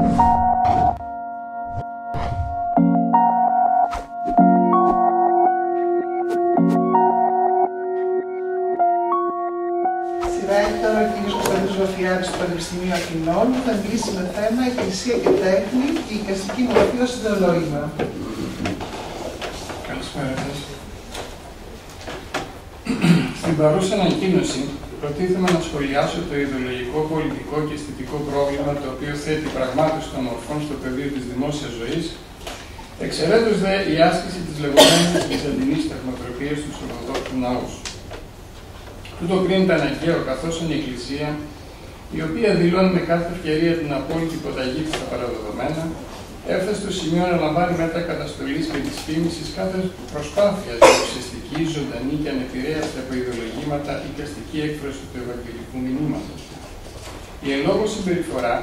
Σειρά ο κ. Κωνσταντίνος Βαφιάδης του Πανεπιστημίου Αθηνών θα μιλήσει με θέμα Εκκλησία και τέχνη και η εικαστική μορφή ως ιδεολόγημα. Καλησπέρα σας. Στην παρούσα ανακοίνωση προτίθεμαι να σχολιάσω το ιδεολογικό, πολιτικό και αισθητικό πρόβλημα το οποίο θέτει πραγμάτως των μορφών στο πεδίο της δημόσιας ζωής, εξαιρέτως δε η άσκηση της λεγόμενης βυζαντινής τεχνοτροπίας στους Ορθοδόξους ναούς. Τούτο κρίνεται αναγκαίο καθώς η Εκκλησία, η οποία δηλώνει με κάθε ευκαιρία την απόλυτη υποταγή της στα παραδεδομένα, έφτασε στο σημείο να λαμβάνει μέτρα καταστολής και της φήμησης κάθε προσπάθεια για ουσιαστική, ζωντανή και ανεπηρέαστη από ιδεολογήματα ή καστική έκφραση του Ευαγγελικού μηνύματος. Η εν λόγω συμπεριφορά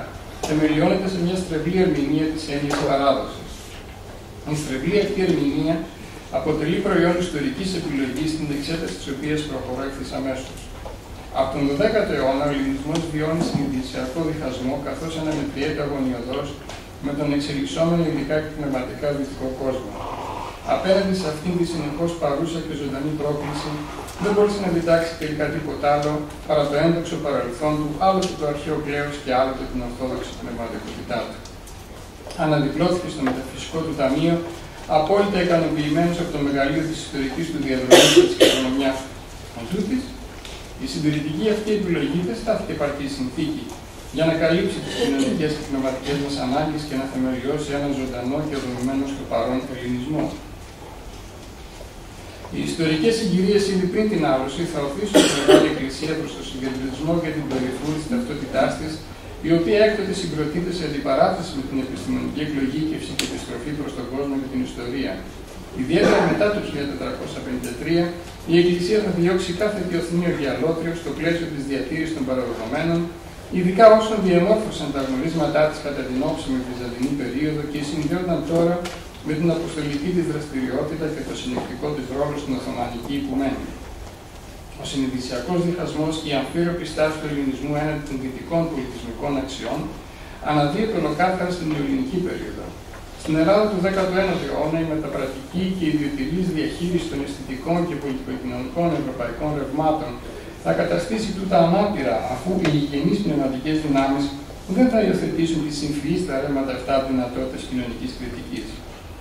θεμελιώνεται σε μια στρεβλή ερμηνεία της έννοιας παράδοσης. Η στρεβλή αυτή ερμηνεία αποτελεί προϊόν ιστορικής επιλογής στην εξέταση της οποίας προχωρώ ευθύ αμέσως. Από τον 12ο αιώνα, ο ελληνισμός βιώνει συνειδησιακό διχασμό, καθώς αναμετριέται αγωνιωδώ με τον εξελισσόμενο ειδικά και πνευματικά δυτικό κόσμο. Απέναντι σε αυτήν τη συνεχώς παρούσα και ζωντανή πρόκληση, δεν μπορεί να διτάξει τελικά τίποτα άλλο παρά το έντοξο παρελθόν του, άλλοτε το αρχαίο κλέος και άλλοτε την ορθόδοξη πνευματικότητά του. Αναδιπλώθηκε στο μεταφυσικό του ταμείο απόλυτα ικανοποιημένος από το μεγαλείο της ιστορικής του διαδρομής και της κληρονομιάς του. Εν τούτης, η συντηρητική αυτή επιλογή δεν στάθηκε επαρκή συνθήκη για να καλύψει τις κοινωνικές και πνευματικές μας ανάγκες και να θεμελιώσει έναν ζωντανό και δομημένο στο παρόν ελληνισμό. Οι ιστορικές συγκυρίες ήδη πριν την άλωση θα οθήσουν την Μεγάλη Εκκλησία προς το συγκεντρισμό και την περιφρούρηση ταυτότητάς της η οποία έκτοτε συγκροτείται σε αντιπαράθεση με την επιστημονική εκλογήκευση και επιστροφή προς τον κόσμο και την ιστορία. Ιδιαίτερα μετά το 1453, η Εκκλησία θα διώξει κάθε διοθνείο διαλότριο στο πλαίσιο της διατήρησης των παραδεδομένων, ειδικά όσων διαμόρφωσαν τα γνωρίσματά της κατά την όψιμη βυζαντινή περίοδο και συνδέονταν τώρα με την αποστολική της δραστηριότητα και το συνεκτικό της ρόλο στην Οθωμανική Οικουμένη. Ο συνειδησιακός διχασμός και η αμφίροπη στάση του ελληνισμού έναντι των δυτικών πολιτισμικών αξιών αναδύεται ολοκάθαρα στην ελληνική περίοδο. Στην Ελλάδα του 19ου αιώνα, η μεταπρατική και η ιδιωτική διαχείριση των αισθητικών και πολιτικοκοινωνικών ευρωπαϊκών ρευμάτων θα καταστήσει τούτα ανάπηρα, αφού οι υγιεινεί πνευματικές δυνάμεις δεν θα υιοθετήσουν τη συμφυή στα ρεύματα αυτά δυνατότητα κοινωνικής κριτικής.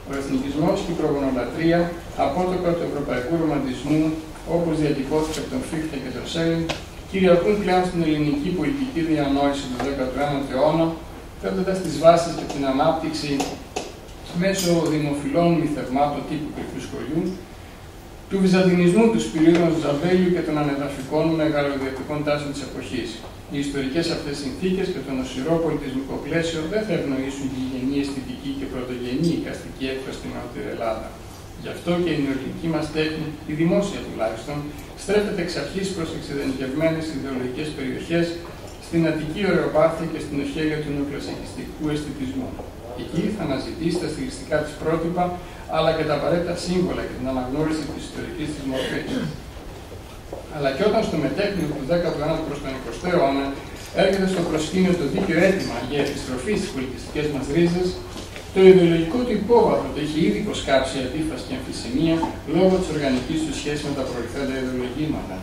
Ο εθνικισμός και η προγονολατρία, απότοκα του ευρωπαϊκού ρομαντισμού, όπως διατυπώθηκε από τον Φίχτε και τον Σέλιν, κυριαρχούν πλέον στην ελληνική πολιτική διανόηση του 19ου αιώνα, θέτοντα τις βάσεις για την ανάπτυξη μέσω δημοφιλών μυθευμάτων τύπου κρυφού σχολείου, του βυζαντινισμού του Σπυρίδων Ζαβέλιου και των ανεδαφικών μεγαλοδιατικών τάσεων της εποχής. Οι ιστορικές αυτές συνθήκες και το νοσηρό πολιτισμικό πλαίσιο δεν θα ευνοήσουν τη γενή αισθητική και πρωτογενή οικαστική έκφραση στην Νότια Ελλάδα. Γι' αυτό και η νεοελληνική μας τέχνη, η δημόσια τουλάχιστον, στρέφεται εξ αρχής προς εξειδενικευμένες ιδεολογικές περιοχές στην Αττική Ωρεοπάθεια και στην οχέλεια του νεοκλασικιστικού αισθητισμού. Εκεί θα αναζητήσει τα στιλιστικά της πρότυπα, αλλά και τα απαραίτητα σύμβολα και την αναγνώριση της ιστορικής της μορφής. Αλλά και όταν στο μετέχνιο του 19ου προς τον 20ο αιώνα έρχεται στο προσκήνιο το δίκαιο αίτημα για επιστροφή στις πολιτιστικές μας ρίζες, το ιδεολογικό του υπόβαθρο το είχε ήδη υποσκάψει αντίφαση και αμφισημία λόγω της οργανικής του σχέσης με τα προηγθέντα ιδεολογήματα.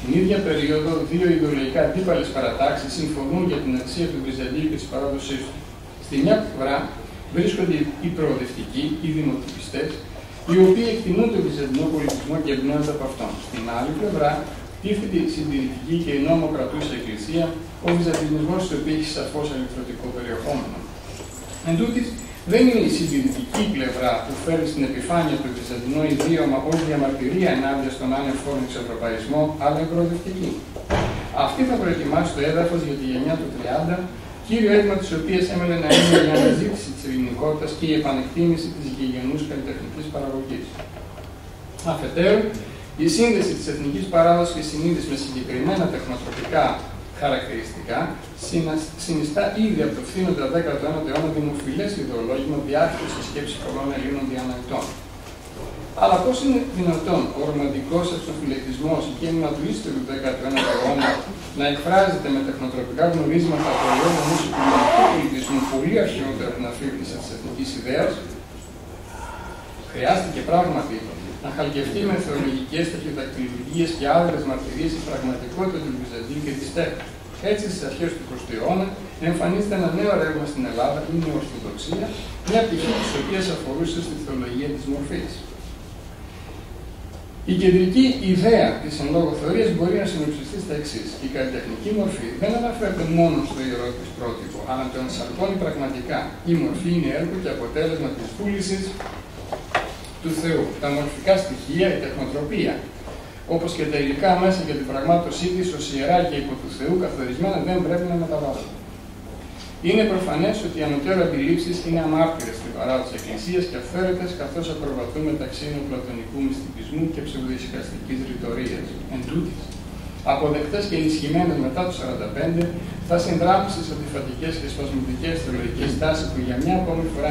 Την ίδια περίοδο, δύο ιδεολογικά αντίπαλες παρατάξεις συμφωνούν για την αξία του Βυζαντίου και της παράδοσής του. Στη μια πλευρά βρίσκονται οι προοδευτικοί, οι δημοτυπιστέ, οι οποίοι εκτιμούν τον βυζαντινό πολιτισμό και εμπνέονται από αυτόν. Στην άλλη πλευρά τίθεται η συντηρητική και η νόμο κρατούσα εκκλησία, ο βυζαντινισμός, η οποία έχει σαφώς αληθρωτικό περιεχόμενο. Εν τούτης, δεν είναι η συντηρητική πλευρά που φέρει στην επιφάνεια το βυζαντινό ιδίωμα ως διαμαρτυρία ενάντια στον άνευ εξευρωπαϊσμό, αλλά η προοδευτική. Αυτή θα προετοιμάσει το έδαφος για τη γενιά του 30, κύριο αίτημα της οποίας έμενε να είναι η αναζήτηση της ελληνικότητα και η επανεκτίμηση της γηγενούς καλλιτεχνικής παραγωγής. Αφετέρου, η σύνδεση της εθνικής παράδοσης και συνείδηση με συγκεκριμένα τεχνοτροπικά χαρακτηριστικά συνιστά ήδη από το φθήνοντα 19ο αιώνα δημοφιλές ιδεολόγημα διάρκεια στη σκέψη πολλών Ελλήνων διανοητών. Αλλά πώς είναι δυνατόν ο ρομαντικός εξοφιλετισμός και η του ύστερου 19ου αιώνα να εκφράζεται με τεχνοτροπικά γνωρίσματα προϊόντα ενό οικονομικού πολιτισμούς πολύ πολύ αρχαιότερο αφήγηση τη εθνική ιδέα, χρειάστηκε πράγματι να χαλκευτεί με θεολογικές, ταχυδακτηλουργίες και άλλε μαρτυρίες η πραγματικότητας του Βυζαντίου και της τέχνη. Έτσι, στις αρχές του 20ου αιώνα, εμφανίζεται ένα νέο ρεύμα στην Ελλάδα, η Ορθοδοξία, μια πτυχή της οποίας αφορούσε στη θεολογία της μορφής. Η κεντρική ιδέα της εν λόγω θεωρίας μπορεί να συνοψιστεί στα εξής. Η καλλιτεχνική μορφή δεν αναφέρεται μόνο στο ιερό της πρότυπο, αλλά το ενσαρκώνει πραγματικά. Η μορφή είναι έργο και αποτέλεσμα της βούλησης του Θεού. Τα μορφικά στοιχεία, η τεχνοτροπία, όπως και τα υλικά μέσα για την πραγμάτωσή της ως ιερά και υπό του Θεού καθορισμένα δεν πρέπει να μεταβάλλονται. Είναι προφανές ότι οι ανωτέρω αντιλήψεις είναι αμάρτυρες στην παρά τη Εκκλησίας και αυθαίρετες καθώς ακροβατούν μεταξύ πλατωνικού μυστικισμού και ψευδοϊσυχαστική ρητορίας. Εν τούτης, αποδεκτές και ενισχυμένες μετά το 1945, θα συνδράμουν στι αντιφατικές και σπασμωτικέ θεολογικές τάσεις που για μια ακόμη φορά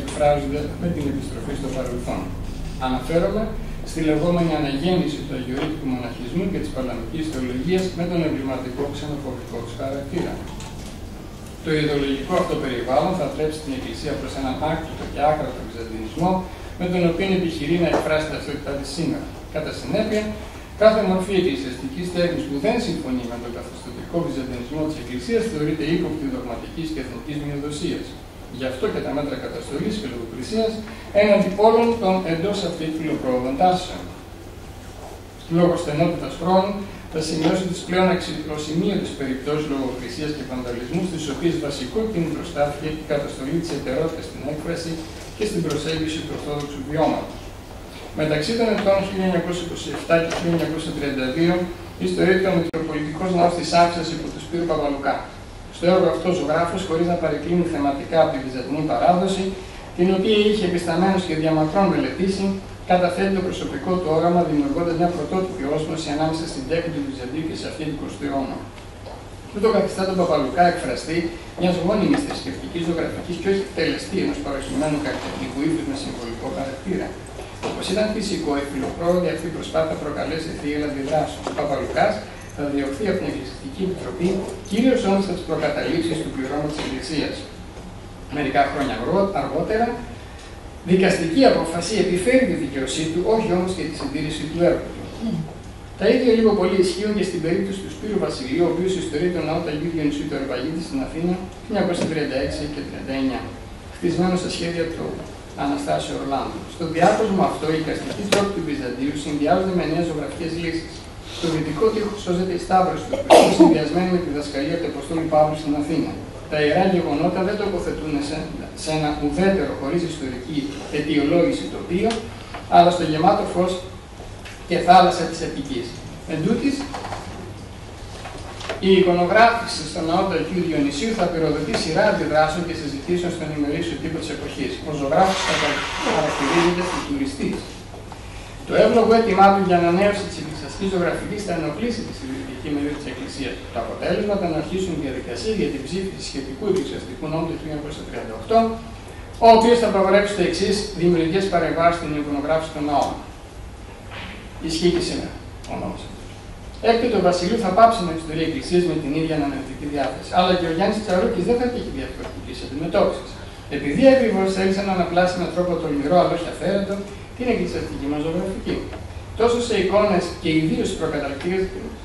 εκφράζονται με την επιστροφή στο παρελθόν. Αναφέρομαι στη λεγόμενη αναγέννηση του αγιορείτικου μοναχισμού και της παλαμική θεολογίας με τον εμβληματικό ξενοφοβικό του χαρακτήρα. Το ιδεολογικό αυτό περιβάλλον θα τρέψει την Εκκλησία προς έναν άκτητο και άκρατο βυζαντινισμό με τον οποίο επιχειρεί να εκφράσει την ταυτότητά της σήμερα. Κατά συνέπεια, κάθε μορφή εκκλησιαστικής τέχνης που δεν συμφωνεί με τον καθεστωτικό βυζαντινισμό της Εκκλησίας θεωρείται ύποπτη δογματικής και εθνικής μειοδοσία. Γι' αυτό και τα μέτρα καταστολής και λογοκρισίας έναντι όλων των εντός αυτή φιλοπρόοδων τάσεων. Λόγω στενότητας χρόνου, θα σημειώσω τις πλέον αξιοσημείωτε περιπτώσεις λογοκρισίας και βανδαλισμού, στις οποίες βασικό κίνητρο στάθηκε η καταστολή της εταιρότητα στην έκφραση και στην προσέγγιση του Ορθόδοξου βιώματος. Μεταξύ των ετών 1927 και 1932, ιστορείται ο Μητροπολιτικό Ναό της Άξα υπό του Σπύρου Παπαλουκά. Στο έργο αυτό, ο ζωγράφος, χωρίς να παρεκκλίνει θεματικά από τη βυζαντινή παράδοση, την οποία είχε επισταμένω και διαμακρών μελετήσει, καταθέτει το προσωπικό του όραμα δημιουργώντας μια πρωτότυπη όσμωση ανάμεσα στην τέχνη του Βυζαντίου και σε αυτή του 20ου αιώνα. Τούτο καθιστά τον Παπαλουκά εκφραστή μιας γόνιμης θρησκευτικής ζωγραφικής και όχι εκτελεστή ενός παροχημένου καλλιτεχνικού ύφους με συμβολικό χαρακτήρα. Όπως ήταν φυσικό, η φιλοπρόοδη αυτή προσπάθεια προκαλέσει θύελα αντιδράσεων. Ο Παπαλουκάς θα διωχθεί από την Εκκλησιαστική Επιτροπή, κυρίως όμως από τις προκαταλήψει του πληρώματο της Εκκλησίας. Μερικά χρόνια αργότερα, δικαστική απόφαση επιφέρει τη δικαιοσύνη του, όχι όμως και της συντήρησης του έργου του. Τα ίδια λίγο πολύ ισχύουν και στην περίπτωση του Σπύρου Βασιλείου, ο οποίος ιστορεί τον ναό του Αγίου Διονυσίου του Αρβαγίτη στην Αθήνα 1936 και 1939, χτισμένο στα σχέδια του Αναστάσιο Ορλάντου. Στο διάκοσμο αυτό, οι οικαστικοί τρόποι του Βυζαντίου συνδυάζονται με νέες ζωγραφικές λύσεις. Στο δυτικό τείχος σώζεται η Σταύρωση του Χριστού, συνδυασμένη με τη διδασκαλία του Αποστόλου Παύλου στην Αθήνα. Τα ιερά γεγονότα δεν τοποθετούν σε, σε ένα ουδέτερο, χωρίς ιστορική αιτιολόγηση τοπίο, αλλά στο γεμάτο φως και θάλασσα της Αττικής. Εν τούτης, η εικονογράφηση στον ναό του Αγίου Διονυσίου θα πυροδοτεί σειρά αντιδράσεων και συζητήσεων στον ημερήσιο τύπο της εποχής. Ο ζωγράφος χαρακτηρίζεται τουριστής. Το εύλογο αίτημά του για ανανέωση της εκκλησιαστική ζωγραφικής θα ενοχλήσει τη συλλογική μερίδα της Εκκλησίας. Το αποτέλεσμα θα να αρχίσουν διαδικασίες για την ψήφιση σχετικού εκκλησιαστικού νόμου του 1938, ο οποίος θα απαγορεύσει το εξής δημιουργικές παρεμβάσεις στην εικονογράφηση των ναών. Ισχύει και σήμερα ο νόμος Έκτοτε ο Βασιλείου θα πάψει με ιστορία Εκκλησία με την ίδια ανανεωτική διάθεση. Αλλά και ο Γιάννης Τσαρούκης δεν θα τύχει διαφορετική αντιμετώπισης. Επειδή ακριβώς θέλησε να αναπλάσει με τρόπο τολμηρό αλλά όχι αφαίρετο την εκκλησιαστική μα ζωγραφική. Τόσο σε εικόνες και ιδίως στι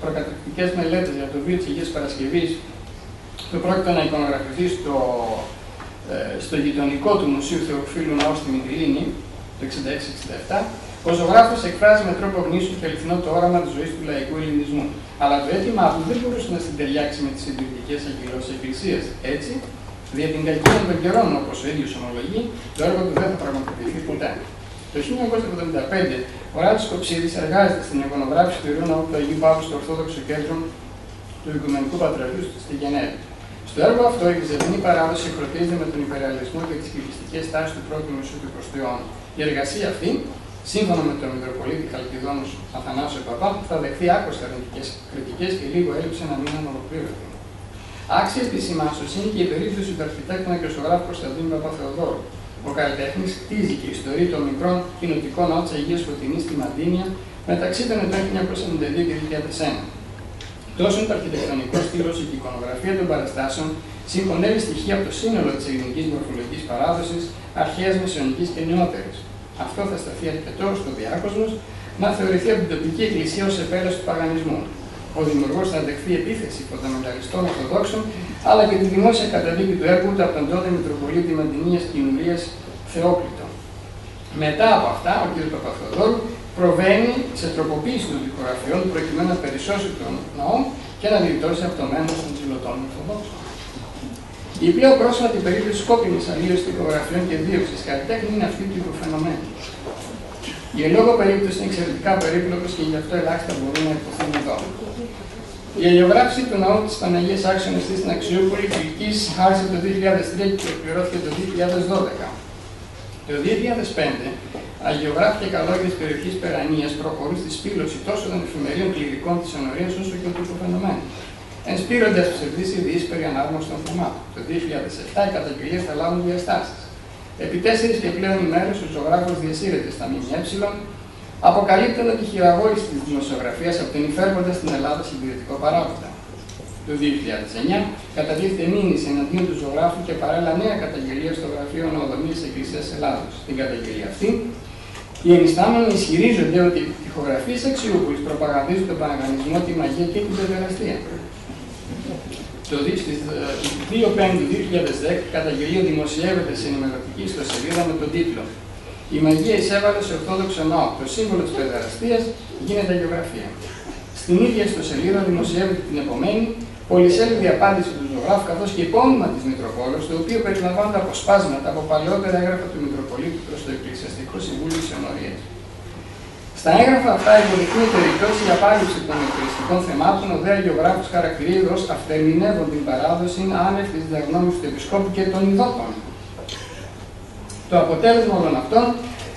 προκαταρκτικέ μελέτες για το βίο της Αγίας Παρασκευής που πρόκειται να εικονογραφηθεί στο, ε, στο γειτονικό του Μουσείου Θεοφίλου Ναός στη Μητυλίνη το 66-67, ο ζωγράφος εκφράζει με τρόπο γνήσιο και αληθινό το όραμα της ζωής του λαϊκού ελληνισμού. Αλλά το αίτημά του δεν μπορούσε να συνταιριάξει με τις συντηρητικέ αγκυλώσει της Εκκλησίας. Έτσι, δια την κακία των καιρών, όπως ο ίδιος ομολογεί, το έργο του δεν θα πραγματοποιηθεί ποτέ. Το 1975, ο Ράλτη Κοψίδης εργάζεται στην εικονογράφηση του ιερού ναού του Αγίου Παύλου στο Ορθόδοξο Κέντρο του Οικουμενικού Πατραγίου στη Γενέβη. Στο έργο αυτό, η Βυζαντινή παράδοση εκπροτίζεται με τον υπεραλισμό και τις κυβιστικέ τάσεις του πρώτου μισού του 20ου αιώνα. Η εργασία αυτή σύμφωνα με τον Μητροπολίτη Χαλκιδόνου Αθανάσιο Παπά, θα δεχθεί άκρως αρνητικέ κριτικές και λίγο έλειψε να μην ανολοκλήρωτη. Άξια επισημάσεω είναι και η περίπτωση του αρχιτέκτονα και ζωγράφου Κωνσταντίνου Παπαθεοδόρου. Ο καλλιτέχνης κτίζει και ιστορεί των μικρών κοινοτικών ναό τη Αγία Φωτεινή στη Μαντίνια μεταξύ των ετών 1992 και 2001. Τόσο το αρχιτεκτονικό στήλο και η εικονογραφία των παραστάσεων συγχωνεύει στοιχεία από το σύνολο της ελληνικής μορφολογικής παράδοσης, αρχαίας, μεσαιωνικής και νεότερης. Αυτό θα σταθεί αρκετό στο διάκοσμος να θεωρηθεί από την τοπική εκκλησία ως επέλαση του παγανισμού. Ο δημιουργός θα δεχθεί επίθεση φονταμεταλιστών Ορθοδόξων, αλλά και τη δημόσια καταδίκη του έργου του από τον τότε Μητροπολίτη Μαντινίας Κοινωνία Θεόκλητο. Μετά από αυτά, ο κ. Παπαθοδόρου προβαίνει σε τροποποίηση των δικογραφιών προκειμένου να περισσώσει τον ναό και να γλιτώσει από το μένο των ζηλωτών Ορθοδόξων. Η πλέον πρόσφατη περίπτωση κόπινη αλλίωση δικογραφιών και δίωξη καλλιτέχνη είναι αυτή του υποφαινομένου. Η ελόγω περίπτωση είναι εξαιρετικά περίπλοκος και γι' αυτό ελάχιστα μπορούν να υποθούν εδώ. Η αλλιογράφηση του ναού της Παναγίας Άξιον στην Αξιούπολη Κυλική άρχισε το 2003 και ολοκληρώθηκε το 2012. Το 2005 αγιογράφηκε καλόγια τη περιοχής Περανίας προχωρεί στη σπήλωση τόσο των εφημερίων κληρικών της Ενωρίας όσο και του υποφαινομένου. Ενспήροντα ψευδεί ειδήσεις περί ανάγνωστων θεμάτων. Το 2007 οι καταγγελίες θα λάβουν διαστάσεις. Επί τέσσερις και πλέον ημέρες ο ζωγράφος διασύρεται στα ΜΜΕ, αποκαλύπτουν ότι χειραγώγηση τη δημοσιογραφία από τον υφέρποντα στην Ελλάδα συντηρητικό παράγοντα. Το 2009 καταδείχθηκε μήνυση εναντίον του ζωγράφου και παρέλα νέα καταγγελία στο γραφείο Νοοδομή της Εκκλησίας Ελλάδος. Στην καταγγελία αυτή, οι ενιστάμενοι ισχυρίζονται ότι οι τυχογραφίες Αξιούπολη προπαγανδίζουν τον Παναγανισμό, τη μαγεία και την παιδεραστία. Το 2 του 2010 καταγγελία δημοσιεύεται σε ενημερωτική ιστοσελίδα με τον τίτλο Η μαγεία εισέβαλε σε Ορθόδοξο ναό. Το σύμβολο της παιδεραστίας γίνεται γεωγραφία. Στην ίδια ιστοσελίδα δημοσιεύεται την επομένη πολυσέλιδη απάντηση του ζωγράφου καθώς και υπόμνημα της Μητροπόλο, το οποίο περιλαμβάνονται αποσπάσματα από παλαιότερα έγγραφα του Μητροπολίτου προς το Εκκλησιαστικό Συμβούλιο της Ενωρία. Στα έγγραφα αυτά υποδεικνύεται ρητό η απάλληψη των εκκληστικών θεμάτων, ο ΔΕΑ γεωγράφο χαρακτηρίζει ω αυτερμηνεύον την παράδοση άνευ της διαγνώμηση του Επισκόπου και των ειδότων. Το αποτέλεσμα όλων αυτών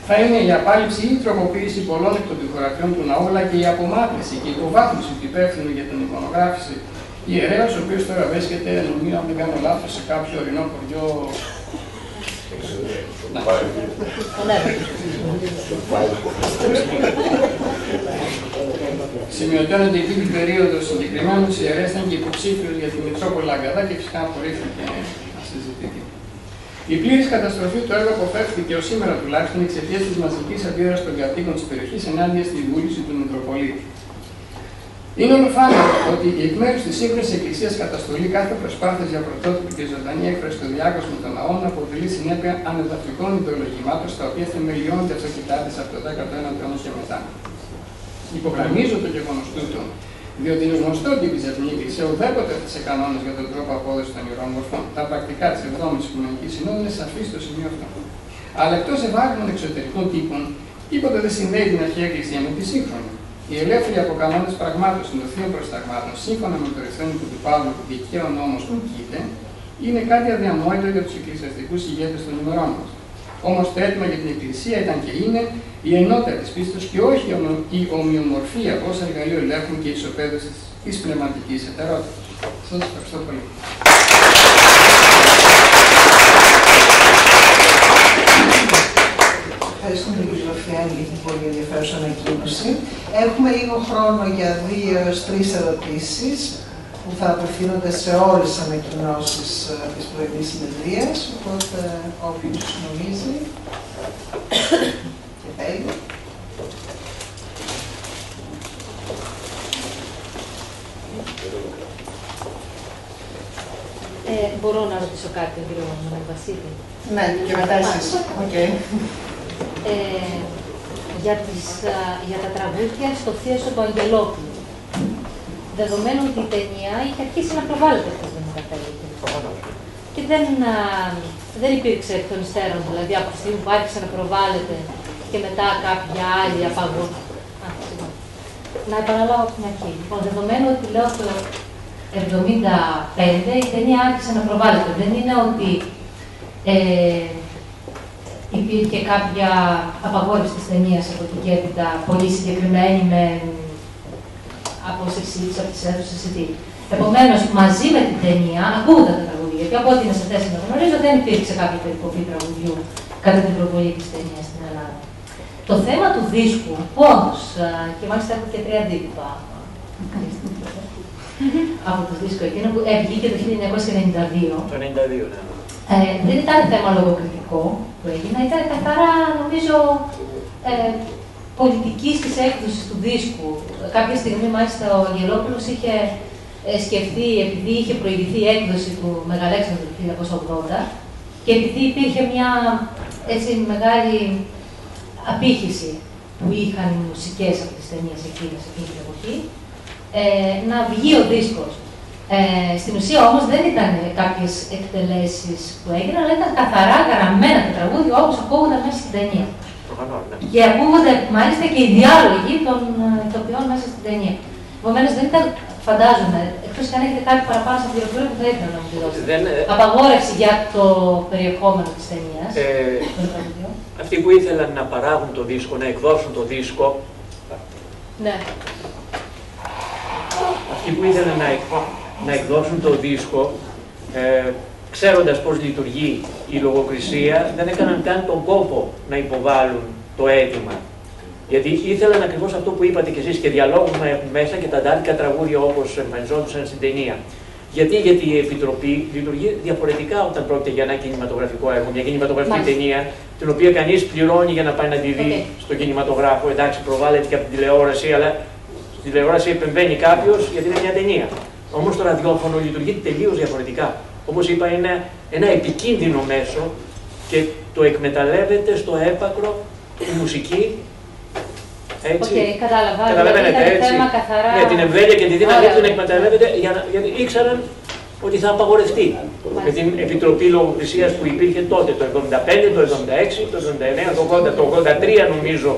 θα είναι η απάλληψη ή η τροποποίηση πολλών εκ των δικογραφιών του ναού, αλλά και η απομάκρυνση και η υποβάθμιση του υπεύθυνου για την εικονογράφηση ιερέας, ο οποίος τώρα βρίσκεται, νομίζω, αν δεν κάνω λάθος, σε κάποιο ορεινό χωριό Σημειωτώνεται η την περίοδο συγκεκριμένου ιερέα ήταν και υποψήφιος για τη Μητρόπολη Αγκαδά και φυσικά απορρίφθηκε να συζητηθεί. Η πλήρης καταστροφή του έργου αποφεύθηκε ως σήμερα τουλάχιστον εξαιτίας της μαζικής αντίδραση των κατοίκων της περιοχής ενάντια στη βούληση του Μητροπολίτη. Είναι ολοφάνερο ότι η εκ μέρους της σύγχρονης Εκκλησίας καταστολή κάθε προσπάθειας για πρωτότυπη και ζωντανή έκφραση του διάκοσμου των λαών αποτελεί συνέπεια ανεδαφικών ιδεολογημάτων στα οποία θεμελιώνται αυτοκοιτάτε από το 19ο αιώνα και μετά. Υπογραμμίζω το γεγονός τούτο, διότι είναι γνωστό ότι η Βυζαντινή Εκκλησία ουδέποτε έθεσε κανόνες για τον τρόπο απόδοσης των ιερών μορφών. Τα πρακτικά της 7η Οικουμενικής Συνόδου είναι σαφή στο σημείο αυτό. Αλλά εκτός ευάγνων εξωτερικών τύπων, τίποτα δεν συνδέει την αρχαία Εκκλησία με τη σύγχρονη. Η ελεύθερη από κανόνες πραγμάτων των θείων προσταγμάτων, σύμφωνα με το ρηθένικο του Παύλου που δικαίω νόμος του κοίται, είναι κάτι αδιαμόητο για τους εκκλησιαστικούς ηγέτες των ημερών μας. Όμως το αίτημα για την Εκκλησία ήταν και είναι η ενότητα της πίστης και όχι η ομοιομορφία ως εργαλείο ελέγχου και ισοπαίδωσης της πνευματικής ετερότητας. Σας ευχαριστώ πολύ. Ευχαριστούμε την κύριο Φιάννη για την πολύ ενδιαφέρουσα ανακοίνωση. Έχουμε λίγο χρόνο για δύο έως τρεις ερωτήσεις που θα απευθύνονται σε όλες τις ανακοινώσεις ε, της πρωινής συνεδρίας, οπότε όποιος νομίζει και θέλει. Ε, μπορώ να ρωτήσω κάτι τον κύριο Βασίλη; Ναι, και μετά εσείς. Okay ε, για, τις, για τα τραγούδια στο θείασο του Αγγελόπουλου. Δεδομένου ότι η ταινία είχε αρχίσει να προβάλλεται από την Καταλήτη. Και δεν, δεν υπήρξε εκ των υστέρων, δηλαδή από τη στιγμή που άρχισε να προβάλλεται και μετά κάποια άλλη απαγόρευση. Να επαναλάβω από την αρχή. Λοιπόν, δεδομένου ότι λέω το 1975 η ταινία άρχισε να προβάλλεται. Δεν είναι ότι ε, υπήρχε κάποια απαγόρευση της ταινίας από την Κέντητα, πολύ συγκεκριμένη με απόσταση από τις αίθουσες εκεί. Επομένως, μαζί με την ταινία ακούγοντα τα τραγουδία και από ό,τι είναι σε θέση να γνωρίζω, δεν υπήρξε κάποια περικοπή τραγουδιού κατά την προβολή της ταινίας στην Ελλάδα. Το θέμα του δίσκου, πώς, και μάλιστα έχω και τρία αντίτυπα. από το δίσκο εκείνο που ε, βγήκε το 1992. Το 92, ναι. Ε, δεν ήταν θέμα λογοκριτικό που έγινε, ήταν καθαρά, νομίζω, ε, πολιτικής της έκδοσης του δίσκου. Κάποια στιγμή, μάλιστα, ο Αγγελόπουλος είχε ε, σκεφτεί, επειδή είχε προηγηθεί η έκδοση του Μεγαλέξανδρου του 1980 και επειδή υπήρχε μια έτσι, μεγάλη απήχηση που είχαν οι μουσικές από τις ταινίες εκείνες εκείνη την εποχή, ε, να βγει ο δίσκος. Ε, στην ουσία όμως δεν ήταν κάποιες εκτελέσεις που έγιναν, αλλά ήταν καθαρά γραμμένα τα τραγούδια όπως ακούγονταν μέσα στην ταινία. Ναι. Και ακούγονται μάλιστα και οι διάλογοι των ε, ηθοποιών μέσα στην ταινία. Επομένως δεν ήταν, φαντάζομαι, εκτός αν έχετε κάτι παραπάνω σαν πληροφορία που θα ήθελα να μου τη δώσετε. Δεν, ε, Απαγόρευση για το περιεχόμενο της ταινίας. Ε, αυτοί που ήθελαν να παράγουν το δίσκο, να εκδώσουν το δίσκο. Ναι. Αυτοί που ήθελαν να, να εκδώσουν το δίσκο, ε, ξέροντας πώς λειτουργεί η λογοκρισία, δεν έκαναν καν τον κόπο να υποβάλουν το αίτημα. Γιατί ήθελαν ακριβώς αυτό που είπατε κι εσείς και διαλόγους να έχουν μέσα και τα αντάρτικα τραγούδια όπως εμφανιζόντουσαν στην ταινία. Γιατί, γιατί η Επιτροπή λειτουργεί διαφορετικά όταν πρόκειται για ένα κινηματογραφικό έργο, μια κινηματογραφική Μάλιστα. ταινία, την οποία κανείς πληρώνει για να πάει να τη δει Okay. στο κινηματογράφο. Εντάξει, προβάλλεται και από την τηλεόραση, αλλά στην τηλεόραση επεμβαίνει κάποιος γιατί είναι μια ταινία. Όμως το ραδιόφωνο λειτουργεί τελείως διαφορετικά. Όπως είπα, είναι ένα επικίνδυνο μέσο και το εκμεταλλεύεται στο έπακρο η μουσική έτσι. Οκ, κατάλαβα. Καταλαβαίνετε Δηλαδή ήταν έτσι. θέμα καθαρά- Ναι, την ευκολία και τη δύναμη Ωραία. του την εκμεταλλεύεται για να, γιατί ήξεραν ότι θα απαγορευτεί. Με την Επιτροπή Λογοκρισίας που υπήρχε τότε, το 75, το 76, το 79, το 80, το 83 νομίζω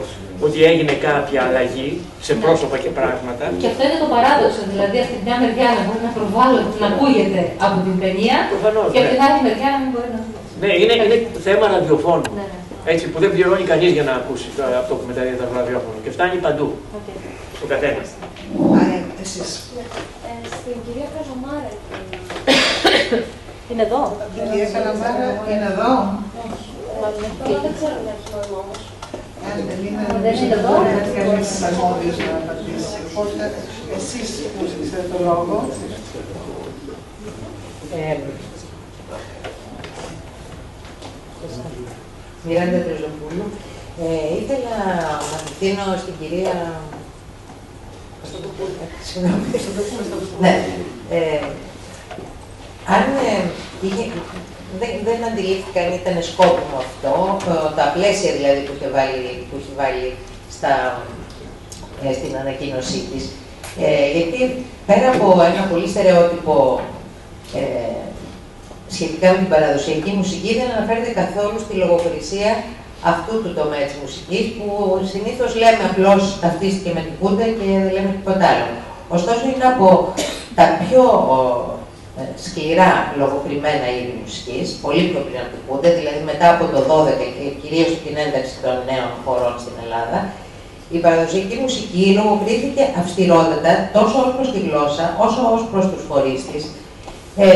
ότι έγινε κάποια αλλαγή σε πρόσωπα και πράγματα. Και αυτό είναι το παράδοξο. Δηλαδή, από την μια μεριά να μπορεί να προβάλλεται, να ακούγεται από την ταινία Προφανώς, και από ναι. την άλλη μεριά να μην μπορεί να ακούγεται. Ναι, είναι, είναι θέμα ραδιοφώνου. Ναι, ναι. Έτσι, που δεν πληρώνει κανείς για να ακούσει το- αυτό που μεταδίδεται από το ραδιόφωνο. Και φτάνει παντού, Οκ. στον καθένα. Α, ε, εσείς. Ε, στην κυρία Καζομάρα ήθελα Είναι εδώ. Η κυρία Καλαμάρα είναι εδώ. Μάλλον τώρα δεν ξέρω αν έχει νόημα όμως. Αν δεν είναι, δεν νομίζω είναι εδώ. δεν είναι κανείς αρμόδιος να απαντήσει. Οπότε, εσείς που ζητήσατε το λόγο; Ε, Μιράντα Τριζοπούλου. Ε, ήθελα να απευθύνω στην κυρία... Συγγνώμη. Ναι. Ε, αν ε, είχε, δεν, δεν αντιλήφθηκα αν ήταν σκόπιμο αυτό, ε, τα πλαίσια δηλαδή που είχε βάλει, που είχε βάλει στα, ε, στην ανακοίνωσή της. Ε, γιατί πέρα από ένα πολύ στερεότυπο ε, σχετικά με την παραδοσιακή μουσική δεν αναφέρεται καθόλου στη λογοκρισία αυτού του τομέα της μουσικής που συνήθως λέμε απλώς ταυτίστηκε με την κούντα και δεν λέμε τίποτα άλλο. Ωστόσο είναι από τα πιο ε, σκληρά λογοκριμένα είδη μουσικής, πολύ πιο πριν από την κούντα, δηλαδή μετά από το 12 και κυρίως την ένταξη των νέων χωρών στην Ελλάδα, η παραδοσιακή μουσική λογοκρίθηκε αυστηρότατα τόσο ως προς τη γλώσσα, όσο ως προς τους φορείς της, ε,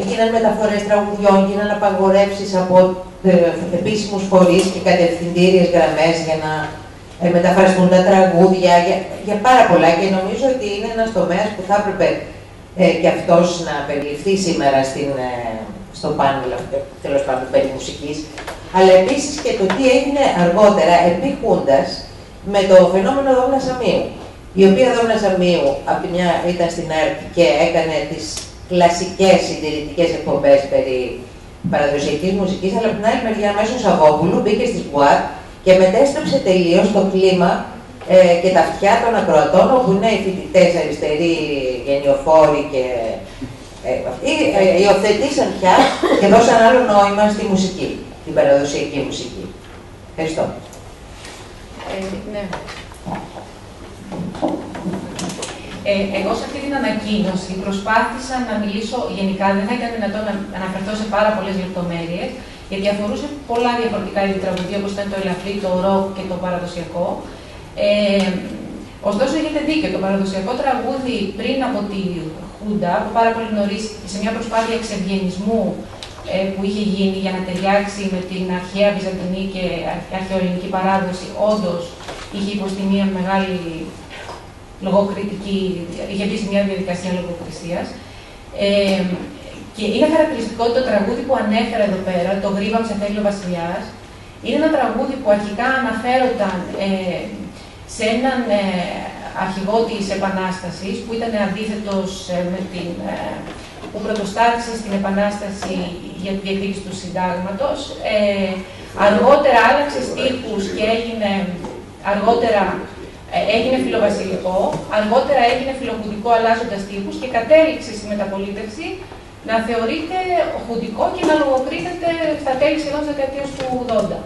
έγιναν μεταφορές τραγουδιών, έγιναν απαγορεύσεις από ε, επίσημους φορείς και κατευθυντήριες γραμμές για να ε, μεταφραστούν τα τραγούδια, για, για πάρα πολλά. Και νομίζω ότι είναι ένας τομέας που θα έπρεπε ε, και αυτός να περιληφθεί σήμερα στην, ε, στο πάνελ, αυτό, τέλος πάντων, περί μουσικής, αλλά επίσης και το τι έγινε αργότερα επί Χούντας με το φαινόμενο Δόμνα Σαμίου, η οποία Δόμνα Σαμίου από τη μια ήταν στην ΕΡΤ και έκανε τις κλασικές συντηρητικές εκπομπές περί παραδοσιακής μουσικής, αλλά από την άλλη μεριά μέσω Σαββόπουλου μπήκε στις Μπουάτ και μετέστρεψε τελείως το κλίμα ε, και τα αυτιά των ακροατών, όπου είναι οι φοιτητές αριστεροί, γενιοφόροι και ε, αυτοί ε, υιοθετήσαν πια και δώσαν άλλο νόημα στη μουσική, την παραδοσιακή μουσική. Ευχαριστώ. Ε, ναι. Ε, εγώ σε αυτή την ανακοίνωση προσπάθησα να μιλήσω γενικά, δεν θα ήταν δυνατόν να αναφερθώ σε πάρα πολλές λεπτομέρειες, γιατί αφορούσε πολλά διαφορετικά είδη τραγουδία, όπως ήταν το ελαφρύ, το ροκ και το παραδοσιακό. Ε, ωστόσο, έχετε δίκιο, το παραδοσιακό τραγούδι πριν από τη Χούντα, από πάρα πολύ νωρίς, σε μια προσπάθεια εξευγενισμού ε, που είχε γίνει για να ταιριάξει με την αρχαία βυζαντινή και αρχαιοελληνική παράδοση, όντως είχε υποστεί μια μεγάλη λογοκριτική, είχε μπει σε μια διαδικασία λογοκρισίας. Ε, και είναι χαρακτηριστικό ότι το τραγούδι που ανέφερα εδώ πέρα, το Γρήβαμ σε θέλει ο Βασιλιάς, είναι ένα τραγούδι που αρχικά αναφέρονταν ε, σε έναν ε, αρχηγό της Επανάστασης, που ήταν αντίθετος ε, με την, ε, που πρωτοστάτησε στην Επανάσταση για τη διεκδίκηση του συντάγματος. Ε, αργότερα άλλαξε στίχους και έγινε, αργότερα ε, έγινε φιλοβασιλικό, αργότερα έγινε φιλοχουντικό αλλάζοντας τύπους και κατέληξε στη μεταπολίτευση να θεωρείται χουντικό και να λογοκρίνεται στα τέλη σχεδόν της δεκαετίας του 80.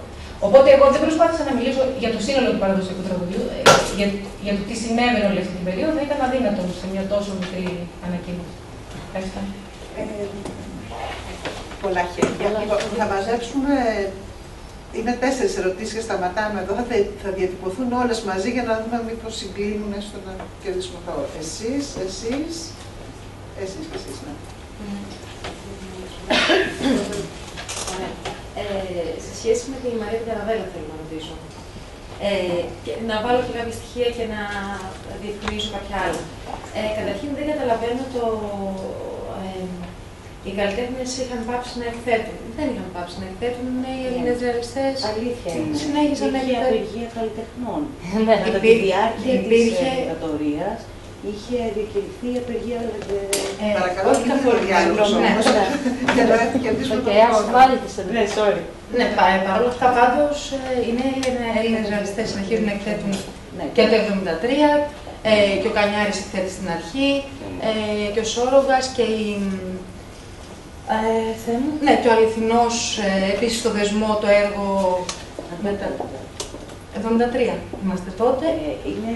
Οπότε εγώ δεν προσπάθησα να μιλήσω για το σύνολο του παραδοσιακού τραγουδιού, ε, για, για το τι συνέβαινε όλη αυτή την περίοδο, θα ήταν αδύνατο σε μια τόσο μικρή ανακοίνωση. Ευχαριστώ. Ε, πολλά χέρια. Λοιπόν, θα μαζέψουμε. Είναι τέσσερις ερωτήσεις και σταματάμε εδώ. Θα, θα διατυπωθούν όλες μαζί για να δούμε μήπως συγκλίνουν στο να κερδίσουμε χρόνο. Εσείς, εσείς, εσείς και εσείς, ναι. Ε, σε σχέση με τη Μαρία Καραβέλα θέλω να ρωτήσω. Ε, και να βάλω και κάποια στοιχεία και να διευκρινίσω κάποια άλλα. Ε, καταρχήν δεν καταλαβαίνω το... Ε, οι καλλιτέχνες είχαν πάψει να εκθέτουν. Δεν είχαν πάψει να εκθέτουν, ναι, οι Έλληνες ρεαλιστές. Αλήθεια είναι. Συνέχισαν να Είχε εκθέτουν; απεργία καλλιτεχνών. Ναι, Κατά τη υπήρχε- διάρκεια της υπήρχε- ε, δικτατορίας είχε διακηρυχθεί η απεργία ε, Ε, Παρακαλώ, όχι μην καθόλου είναι διάλογος ναι, όμως. ναι. Για να κερδίσουμε Και τον ας χρόνο. βάλετε σε Ναι, sorry. Ναι, πα- παρόλα αυτά πάντω οι νέοι Έλληνε ρεαλιστές συνεχίζουν να εκθέτουν Ναι. και το 1973 ε, και ο Κανιάρης εκθέτει στην αρχή ε, και ο Σόρογκας και η... Ε, θέμα. Ναι, και ο Αληθινός, ε, επίσης στο δεσμό το έργο μετά. 73 είμαστε τότε. Ε, Είναι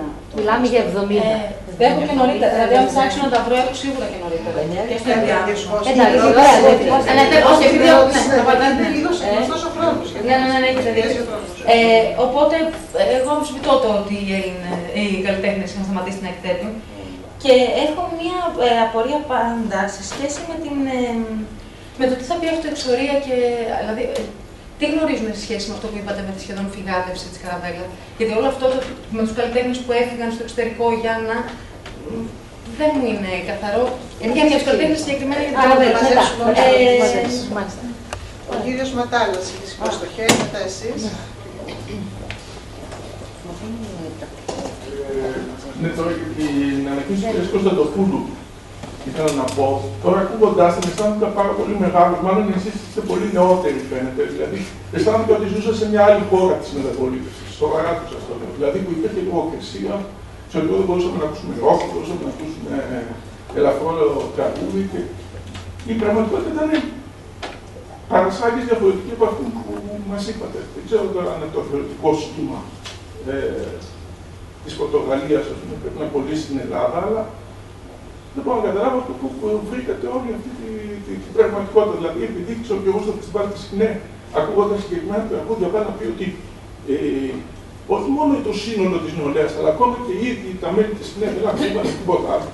71. Μιλάμε για 70. Ε, δεν έχω και νωρίτερα, δηλαδή αν ψάξω να τα βρω έχω σίγουρα και νωρίτερα. Και στο Ναι, ενδιάμεσο. δυστυχώς. Εντάξει, Είναι ωραία, ερώτηση. δεν- Ε, ναι, τε- όχι, επειδή Είναι ναι, να πατάτε. Είναι λίγος γνωστός ο χρόνος. γιατί Ναι, ναι, ναι, ναι, έχετε πιέζει δίκιο. ο χρόνος. Ε, οπότε, ε, εγώ αμφισβητώ το ότι οι, Έλληνε- οι καλλιτέχνε είχαν σταματήσει να εκθέτουν. Και έχω μία ε, απορία πάντα σε σχέση με, την, ε, με το τι θα πει αυτό εξορία και. Δηλαδή, ε, τι γνωρίζουμε σε σχέση με αυτό που είπατε με τη σχεδόν φυγάδευση της Καραβέλα; Γιατί όλο αυτό το, με τους καλλιτέχνες που έφυγαν στο εξωτερικό για να. μ, Δεν μου είναι καθαρό. Ε, για για του καλλιτέχνες συγκεκριμένα για την Άρα, Καραβέλα. μετά, μετά, Ε, μαζέψεις, μάλιστα. Ο κύριος Ματάλας έχει σηκώσει το χέρι, μετά εσείς. Ναι, τώρα για την ανακοίνωση τη κυρία Κωνσταντοπούλου ήθελα να πω. Τώρα ακούγοντάς την αισθάνθηκα πάρα πολύ μεγάλος. Μάλλον εσείς είστε πολύ νεότεροι, φαίνεται. Δηλαδή, αισθάνθηκα ότι ζούσα σε μια άλλη χώρα της μεταπολίτευσης. Σοβαρά του σας το λέω. Δηλαδή, που υπήρχε λογοκρισία, σε οποίο δεν μπορούσαμε να ακούσουμε ρόκ, δεν μπορούσαμε να ακούσουμε ε, ελαφρό τραγούδι. Και... Η πραγματικότητα ήταν παρασάγεις διαφορετική από αυτού που μας είπατε. Δεν ξέρω τώρα αν είναι το θεωρητικό σχήμα ε, της Πορτογαλίας, ας πούμε, πρέπει να πωλήσει στην Ελλάδα, αλλά δεν μπορώ να καταλάβω αυτό που, που βρήκατε όλη αυτή τη, τη, την πραγματικότητα. Δηλαδή, επειδή ξέρω και εγώ στο φεστιβάλ της Σκηνέ, ακούγοντας συγκεκριμένα τραγούδια, πέρα να πει ότι ε, όχι μόνο το σύνολο της νεολαίας, αλλά ακόμα και οι ίδιοι τα μέλη της Σκηνέ δεν ακούγανε τίποτα άλλο.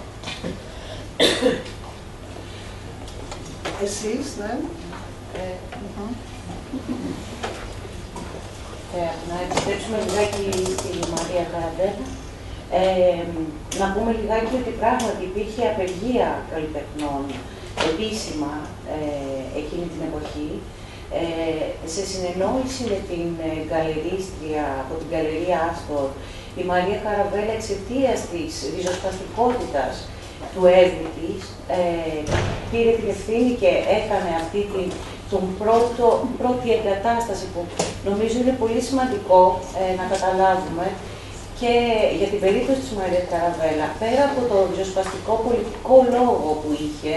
Εσείς, ναι. Ε, να επιστρέψουμε λιγάκι στη Μαρία Καραβέλα. Ε, να πούμε λιγάκι ότι πράγματι υπήρχε απεργία καλλιτεχνών επίσημα ε, εκείνη την εποχή. Ε, σε συνεννόηση με την ε, γκαλερίστρια από την γκαλερία Άστορ, η Μαρία Καραβέλα εξαιτίας της ριζοσπαστικότητας του έργου της, ε, πήρε την ευθύνη και έκανε αυτή την, τον πρώτο, πρώτη εγκατάσταση που νομίζω είναι πολύ σημαντικό ε, να καταλάβουμε και για την περίπτωση της Μαρίας Καραβέλα, πέρα από το ριζοσπαστικό πολιτικό λόγο που είχε,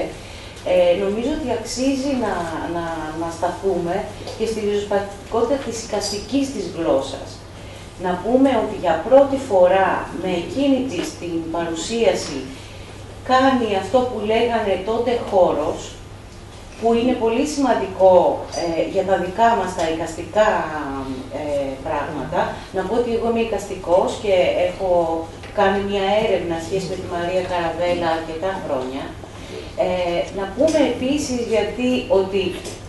ε, νομίζω ότι αξίζει να, να, να σταθούμε και στη ριζοσπαστικότητα της οικαστικής της γλώσσας. Να πούμε ότι για πρώτη φορά με εκείνη της την παρουσίαση κάνει αυτό που λέγανε τότε χώρος, που είναι πολύ σημαντικό ε, για τα δικά μας τα εικαστικά ε, πράγματα. Να πω ότι εγώ είμαι εικαστικός και έχω κάνει μια έρευνα σχέση με τη Μαρία Καραβέλα αρκετά χρόνια. Ε, να πούμε επίσης γιατί ότι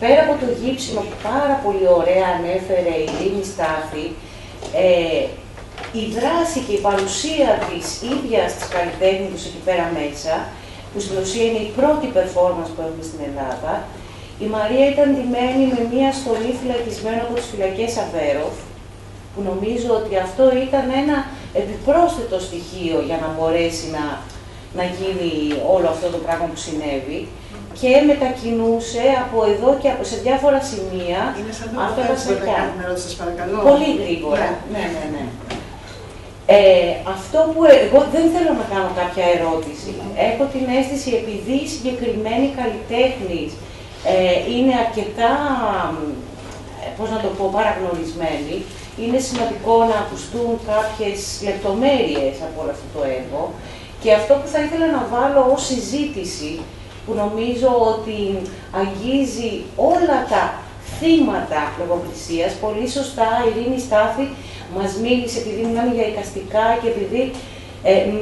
πέρα από το γύψιμο που πάρα πολύ ωραία ανέφερε η Λίνη Στάφη, ε, η δράση και η παρουσία της ίδιας της καλλιτέχνης τους εκεί πέρα μέσα, που στην ουσία είναι η πρώτη performance που έχουμε στην Ελλάδα, η Μαρία ήταν ντυμένη με μία στολή φυλακισμένη από τις φυλακές Αβέροφ, που νομίζω ότι αυτό ήταν ένα επιπρόσθετο στοιχείο για να μπορέσει να, να γίνει όλο αυτό το πράγμα που συνέβη και μετακινούσε από εδώ και από, σε διάφορα σημεία. Είναι σαν το αυτά τα μπορείτε να σεκιά. κάνουμε ερώτηση, σας παρακαλώ. Πολύ γρήγορα. Ναι, ναι, ναι. Ε, αυτό που εγώ δεν θέλω να κάνω κάποια ερώτηση. Έχω την αίσθηση επειδή η συγκεκριμένη καλλιτέχνη ε, είναι αρκετά, ε, πώς να το πω, παραγνωρισμένη, είναι σημαντικό να ακουστούν κάποιες λεπτομέρειες από όλο αυτό το έργο. Και αυτό που θα ήθελα να βάλω ως συζήτηση, που νομίζω ότι αγγίζει όλα τα θύματα λογοκρισίας, πολύ σωστά η Ειρήνη Στάθη μας μίλησε, επειδή μιλάμε για εικαστικά και επειδή ε, μ,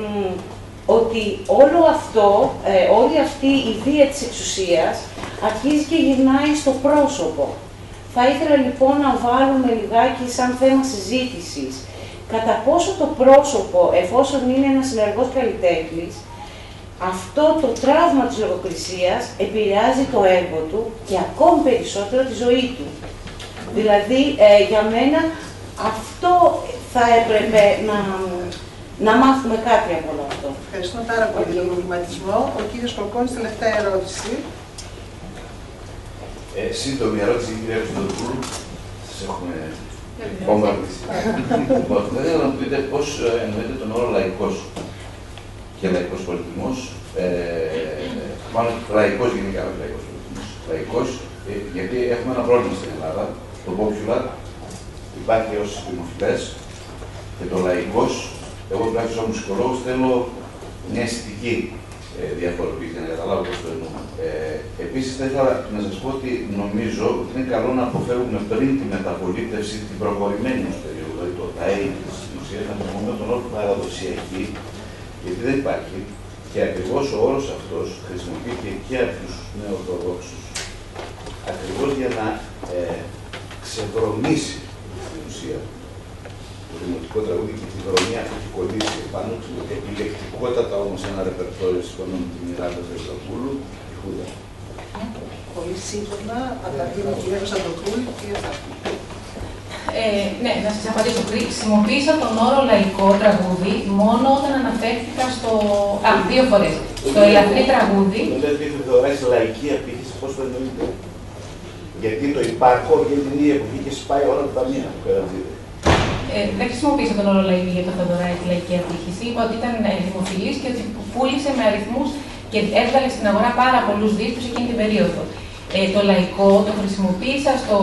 ότι όλο αυτό, ε, όλη αυτή η βία της εξουσίας αρχίζει και γυρνάει στο πρόσωπο. Θα ήθελα λοιπόν να βάλουμε λιγάκι σαν θέμα συζήτησης κατά πόσο το πρόσωπο, εφόσον είναι ένας ενεργός καλλιτέχνης, αυτό το τραύμα της λογοκρισίας επηρεάζει το έργο του και ακόμη περισσότερο τη ζωή του. Δηλαδή, ε, για μένα, αυτό θα έπρεπε να, να μάθουμε κάτι από όλο αυτό. Ευχαριστούμε πάρα πολύ για τον προβληματισμό. Ο κύριος Κοκκόνης, τελευταία ερώτηση. Ε, σύντομη ερώτηση, κύριε Κωνσταντοπούλου. Σας έχουμε κόμματι. Λοιπόν, θα ήθελα να μου πείτε πώς ε, εννοείται τον όρο λαϊκός και λαϊκός πολιτισμός. Ε, μάλλον λαϊκός γενικά, όχι λαϊκός πολιτισμός. Λαϊκός, ε, γιατί έχουμε ένα πρόβλημα στην Ελλάδα. Το popular υπάρχει ως δημοφιλές και το λαϊκός, εγώ τουλάχιστον σαν μουσικολόγος θέλω μια αισθητική ε, διαφοροποίηση, για να καταλάβω πώς το εννοούμε. Ε, Επίσης, θα ήθελα να σας πω ότι νομίζω ότι είναι καλό να αποφεύγουμε πριν τη μεταπολίτευση την προχωρημένη μας περίοδο, δηλαδή το ΤΑΕ της ουσίας, να χρησιμοποιούμε τον όρο παραδοσιακή, γιατί δεν υπάρχει. Και ακριβώς ο όρος αυτός χρησιμοποιείται και από τους νεοορθοδόξους ακριβώς για να ε, ξεβρωμίσει την ουσία το δημοτικό τραγούδι και τη βρωμιά που έχει κολλήσει επάνω του, επιλεκτικότατα όμως ένα ρεπερτόριο σηκώνω με την Ελλάδα του Εσταπούλου, η Χούδα. Πολύ σύντομα, αγαπητοί μου κυρία Κωνσταντοπούλου, κύριε Θάκη. Ε, ναι, να σας απαντήσω. Χρησιμοποίησα τον όρο λαϊκό τραγούδι μόνο όταν αναφέρθηκα στο. Α, δύο φορές. Στο ελαφρύ τραγούδι. Το λέτε ότι θεωρά λαϊκή απήχηση, πώς το εννοείτε. Γιατί το υπάρχω για την ίδια εποχή και σπάει όλα τα ταμεία που καταδίδει. Ε, δεν χρησιμοποίησα τον όρο λαϊκή για το Θεοδωράκη λαϊκή απήχηση. Είπα ότι ήταν ε, δημοφιλής και ότι πούλησε με αριθμούς και έβγαλε στην αγορά πάρα πολλούς δίσκους εκείνη την περίοδο. Ε, το λαϊκό το χρησιμοποίησα στο,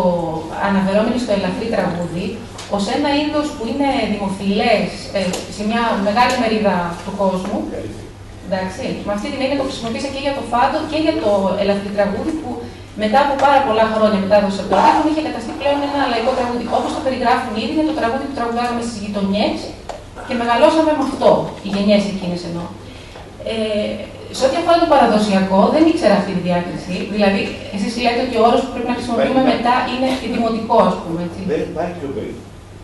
αναφερόμενοι στο ελαφρύ τραγούδι ως ένα είδος που είναι δημοφιλές ε, σε μια μεγάλη μερίδα του κόσμου. Εντάξει, με αυτή την έννοια το χρησιμοποίησα και για το φάντο και για το ελαφρύ τραγούδι που μετά από πάρα πολλά χρόνια μετάδοση από το ραδιόφωνο είχε καταστεί πλέον ένα λαϊκό τραγούδι. Όπως το περιγράφουν ήδη, είναι το τραγούδι που τραγουδάγαμε στις γειτονιές και μεγαλώσαμε με αυτό, οι γενιές εκείνες εννοώ. Ε, σε ό,τι αφορά το παραδοσιακό, δεν ήξερα αυτή τη διάκριση. Δηλαδή, εσείς λέτε ότι ο όρος που πρέπει να χρησιμοποιούμε μετά είναι δημοτικό, ας πούμε. Έτσι. Δεν υπάρχει ο παιδί.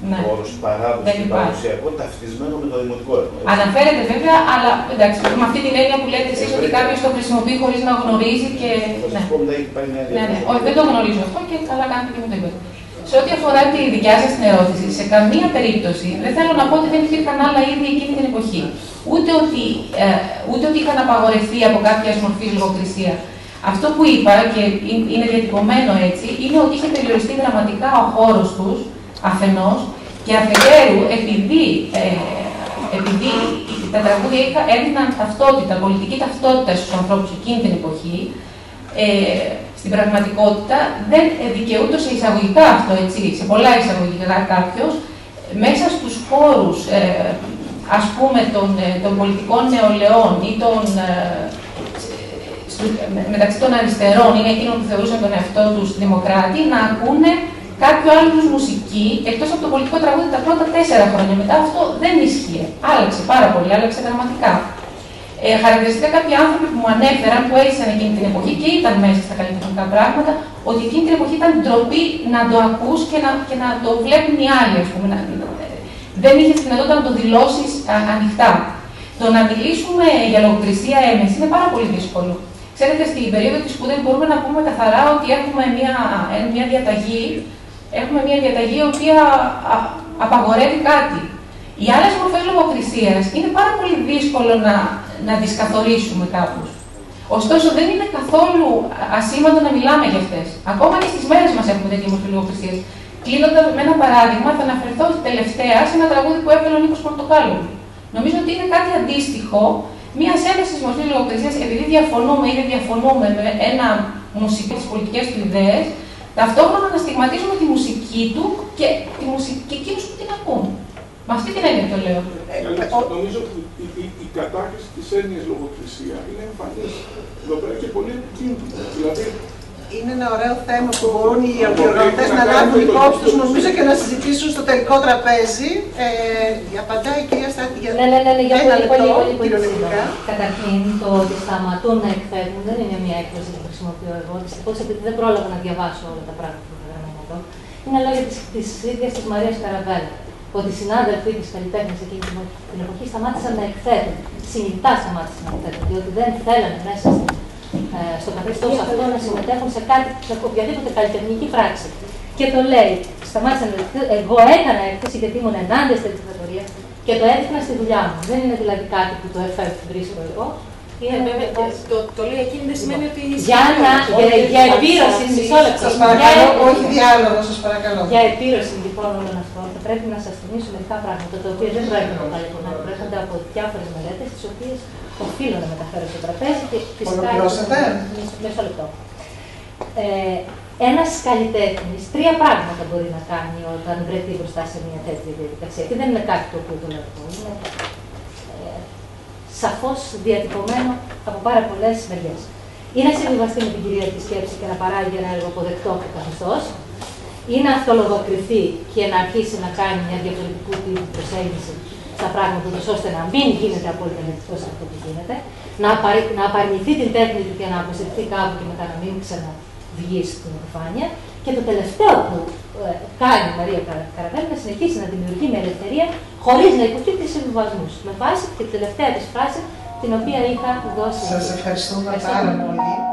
Ναι. Ο όρος παράδοσης Δεν και υπάρχει. παραδοσιακό ταυτισμένο με το δημοτικό έργο. έτσι. Αναφέρεται βέβαια, αλλά εντάξει, με αυτή την έννοια που λέτε εσείς Ε, ότι βρείτε. κάποιος το χρησιμοποιεί χωρίς να γνωρίζει και. Θα Ναι. σας πω μετά έχει πάει μια Ναι, ναι. διαδικασία. Όχι, δεν το γνωρίζω αυτό και καλά κάνετε και μου το είπατε. Σε ό,τι αφορά τη δικιά σας την ερώτηση, σε καμία περίπτωση δεν θέλω να πω ότι δεν υπήρχαν άλλα είδη εκείνη την εποχή. Ούτε ότι, ε, ούτε ότι είχαν απαγορευτεί από κάποια μορφή λογοκρισία. Αυτό που είπα και είναι- είναι διατυπωμένο έτσι, είναι ότι είχε περιοριστεί δραματικά ο χώρος τους αφενός και αφετέρου επειδή, ε, επειδή τα τραγούδια είχα- έδιναν ταυτότητα, πολιτική ταυτότητα στους ανθρώπους εκείνη την εποχή, ε, στην πραγματικότητα δεν δικαιούται σε εισαγωγικά αυτό, έτσι, σε πολλά εισαγωγικά κάποιος, μέσα στους χώρους, ε, ας πούμε, των, ε, των πολιτικών νεολαίων ή των, ε, στου- με- μεταξύ των αριστερών ή εκείνων που θεωρούσαν τον εαυτό τους δημοκράτη, να ακούνε κάποιο άλλο είδους μουσική, εκτός από το πολιτικό τραγούδι τα πρώτα τέσσερα χρόνια. Μετά αυτό δεν ίσχυε. Άλλαξε πάρα πολύ, άλλαξε δραματικά. Ε, χαρακτηριστικά κάποιοι άνθρωποι που μου ανέφεραν, που έζησαν εκείνη την εποχή και ήταν μέσα στα καλλιτεχνικά πράγματα, ότι εκείνη την εποχή ήταν ντροπή να το ακούς και να, και να το βλέπουν οι άλλοι, ας πούμε. Να, δεν είχες τη δυνατότητα να το δηλώσεις ανοιχτά. Το να μιλήσουμε για λογοκρισία έμεση είναι πάρα πολύ δύσκολο. Ξέρετε, στην περίοδο της σπουδή μπορούμε να πούμε καθαρά ότι έχουμε μια, ε, μια διαταγή, έχουμε μια διαταγή η οποία απαγορεύει κάτι. Οι άλλες μορφές λογοκρισίας είναι πάρα πολύ δύσκολο να, να τις καθορίσουμε κάπως. Ωστόσο, δεν είναι καθόλου ασήμαντο να μιλάμε για αυτές. Ακόμα και στις μέρες μας έχουμε τέτοια μορφή λογοκρισίας. Κλείνοντας με ένα παράδειγμα, θα αναφερθώ τελευταία σε ένα τραγούδι που έβγαλε ο Νίκος Πορτοκάλου. Νομίζω ότι είναι κάτι αντίστοιχο μιας ένταση μορφής λογοκρισίας, επειδή διαφωνούμε ή δεν διαφωνούμε με ένα μουσικό, τις πολιτικές του ιδέες, ταυτόχρονα να στιγματίζουμε τη μουσική του και, τη μουσική, και εκείνους που την ακούν. Με αυτή την έννοια το λέω. Νομίζω ότι η, η, η κατάχρηση της έννοιας λογοκρισία είναι εμφανής εδώ πέρα και πολύ επικίνδυνη. Δηλαδή, είναι ένα ωραίο θέμα που μπορούν οι οργανωτέ να λάβουν υπόψη τους, νομίζω, και να συζητήσουν στο τελικό τραπέζι. Ε, απαντάει η κυρία Στάτη για ναι, ναι, ναι, ναι, για ένα λεπτό, πολύ, πολύ, κυριολεκτικά. Καταρχήν, το ότι σταματούν να εκθέτουν δεν είναι μια έκφραση που χρησιμοποιώ εγώ. Δυστυχώς, επειδή δεν πρόλαβα να διαβάσω όλα τα πράγματα που θα εδώ. Είναι λόγια της ίδιας της Μαρίας Καραβέλα. Ότι οι συνάδελφοί της καλλιτέχνης εκείνης την εποχή σταμάτησαν να εκθέτουν. Συνειδητά σταμάτησαν να εκθέτουν, διότι δεν θέλανε μέσα ε, στο καθεστώς αυτό να συμμετέχουν σε, κάτι, σε οποιαδήποτε καλλιτεχνική πράξη. Και το λέει, σταμάτησα να εγώ έκανα έκθεση γιατί ήμουν ενάντια στη δικτατορία και το έδειχνα στη δουλειά μου. Δεν είναι δηλαδή κάτι που το βρίσκω εγώ. Είναι βέβαια, το, το λέει εκείνη δεν σημαίνει ότι Για, να, για, για επίρρωση, μισό λεπτό. Σας παρακαλώ, όχι διάλογο, σας παρακαλώ. Για επίρρωση λοιπόν όλων αυτών θα πρέπει να σας θυμίσω μερικά πράγματα, τα οποία δεν προέρχονται από τα λοιπόν, προέρχονται από διάφορες μελέτες, τις οποίες οφείλω να μεταφέρω στο τραπέζι και φυσικά. Μισό λεπτό. Ε, ένας καλλιτέχνης τρία πράγματα μπορεί να κάνει όταν βρεθεί μπροστά σε μια τέτοια διαδικασία. Και δεν είναι κάτι το οποίο το λέω Είναι ε, σαφώς διατυπωμένο από πάρα πολλές μεριές. Ή να συμβιβαστεί με την κυρίαρχη σκέψης και να παράγει ένα έργο αποδεκτό του καθεστώς, ή να αυτολογοκριθεί και να αρχίσει να κάνει μια διαφορετικού τύπου προσέγγιση στα πράγματα, ώστε να μην γίνεται απόλυτα ελεγκτικό σε αυτό που γίνεται, να, απαρ, να απαρνηθεί την τέχνη του και να αποσυρθεί κάπου και μετά να μην ξαναβγεί στην επιφάνεια. Και το τελευταίο που ε, κάνει η Μαρία Καραβέλη να συνεχίσει να δημιουργεί με ελευθερία χωρίς να υποκύπτει συμβιβασμούς. Με βάση τη τελευταία της φράση την οποία είχα δώσει. Σας ευχαριστούμε πάρα πολύ.